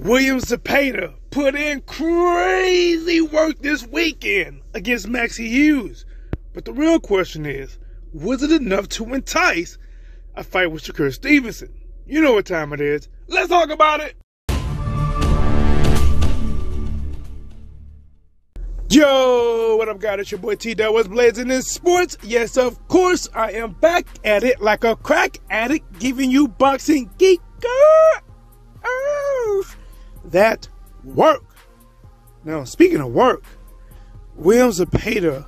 William Zepeda put in crazy work this weekend against Maxi Hughes. But the real question is, was it enough to entice a fight with Shakur Stevenson? You know what time it is. Let's talk about it. Yo, what up, guys? It's your boy T. That was blazing in sports. Yes, of course, I am back at it like a crack addict, giving you boxing geek. That work. Now, speaking of work, William Zepeda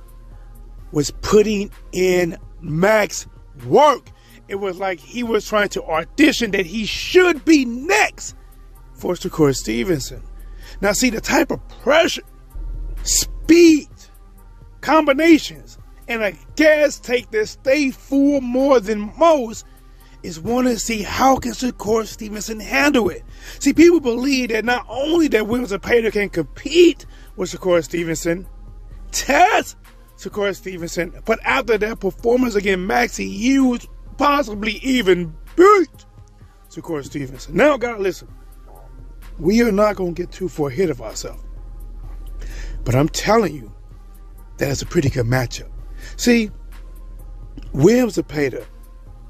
was putting in max work. It was like he was trying to audition that he should be next for Shakur Stevenson. Now, see the type of pressure speed, combinations, and a gas take that stay full more than most is want to see how can Shakur Stevenson handle it. See, people believe that not only that William Zepeda can compete with Shakur Stevenson, test Shakur Stevenson, but after that performance against Maxi Hughes, possibly even beat Shakur Stevenson. Now, God, listen, we are not going to get too far ahead of ourselves. But I'm telling you that it's a pretty good matchup. See, William Zepeda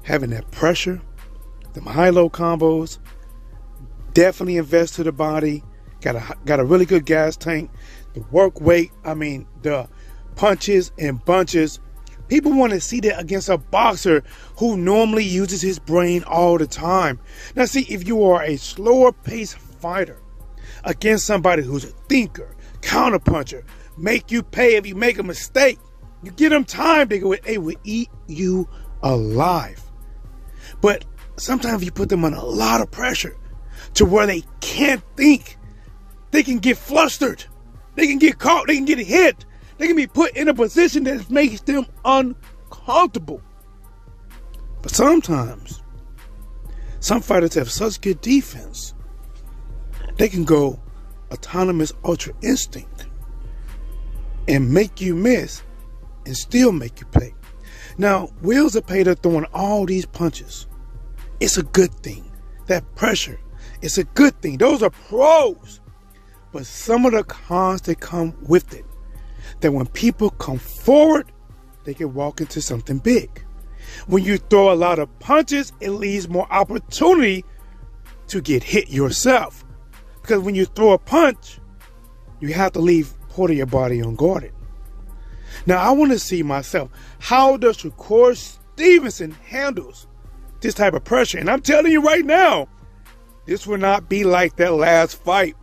having that pressure, them high-low combos, definitely invest to the body. Got a got a really good gas tank. The work weight, I mean the punches and bunches. People want to see that against a boxer who normally uses his brain all the time. Now, see, if you are a slower paced fighter against somebody who's a thinker, counterpuncher, make you pay if you make a mistake. You get them time, they go, they will eat you alive. But sometimes you put them on a lot of pressure to where they can't think. They can get flustered. They can get caught. They can get hit. They can be put in a position that makes them uncomfortable. But sometimes, some fighters have such good defense, they can go autonomous ultra instinct and make you miss and still make you pay. Now, Will Zepeda throwing all these punches. It's a good thing. That pressure, it's a good thing. Those are pros. But some of the cons that come with it, that when people come forward, they can walk into something big. When you throw a lot of punches, it leaves more opportunity to get hit yourself. Because when you throw a punch, you have to leave part of your body unguarded. Now I want to see myself how does Shakur Stevenson handles this type of pressure. And I'm telling you right now, this will not be like that last fight.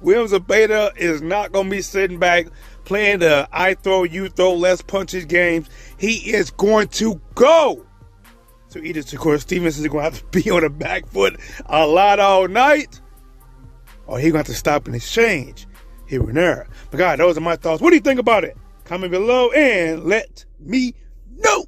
Williams Zepeda is not going to be sitting back playing the I throw, you throw, less punches games. He is going to go. So either Shakur Stevenson is going to have to be on the back foot a lot all night, or he going to have to stop and exchange here and there. But God, those are my thoughts. What do you think about it? Comment below and let me know.